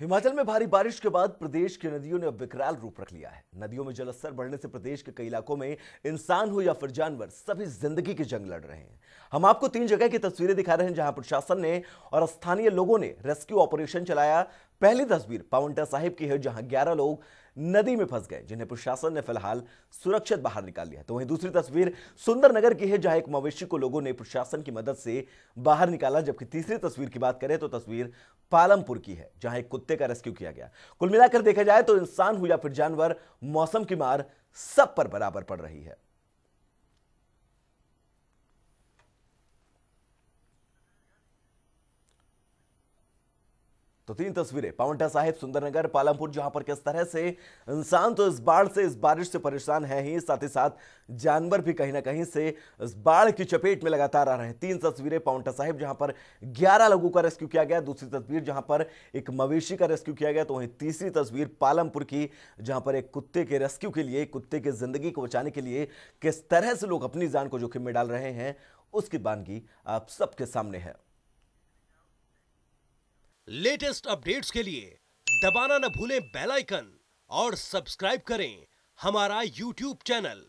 हिमाचल में भारी बारिश के बाद प्रदेश की नदियों ने अब विकराल रूप रख लिया है। नदियों में जलस्तर बढ़ने से प्रदेश के कई इलाकों में इंसान हो या फिर जानवर, सभी ज़िंदगी की जंग लड़ रहे हैं। हम आपको तीन जगह की तस्वीरें दिखा रहे हैं जहाँ प्रशासन ने और स्थानीय लोगों ने रेस्क्यू ऑपरेशन चलाया। पहली तस्वीर पावंटा साहिब की है, जहाँ 11 लोग नदी में फंस गए, जिन्हें प्रशासन ने फ़िलहाल सुरक्षित बाहर निकाल लिया। तो वहीं दूसरी तस्वीर सुंदरनगर की है, जहाँ एक मवेशी को लोगों ने प्रशासन की मदद से बाहर निकाला। जबकि तीसरी तस्वीर की बात करें तो तस्वीर पालमपुर की है, जहाँ एक कुत्ते का रेस्क्यू किया गया। कुल मिलाकर देखा जाए तो इंसान हो या फिर जानवर, मौसम की मार सब पर बराबर पड़ रही है। तो तीन तस्वीरें पावंटा साहिब, सुंदरनगर, पालमपुर, जहाँ पर किस तरह से इंसान तो इस बाढ़ से, इस बारिश से परेशान है ही, साथ ही साथ जानवर भी कहीं ना कहीं से इस बाढ़ की चपेट में लगातार आ रहे हैं। तीन तस्वीरें पावंटा साहिब, जहाँ पर 11 लोगों का रेस्क्यू किया गया, दूसरी तस्वीर जहाँ पर एक मवेशी का रेस्क्यू किया गया तो वहीं तीसरी तस्वीर पालमपुर की, जहाँ पर एक कुत्ते के रेस्क्यू के लिए, कुत्ते की ज़िंदगी को बचाने के लिए किस तरह से लोग अपनी जान को जोखिम में डाल रहे हैं, उसकी बानगी आप सबके सामने है। लेटेस्ट अपडेट्स के लिए दबाना न भूलें बेल आइकन और सब्सक्राइब करें हमारा यूट्यूब चैनल।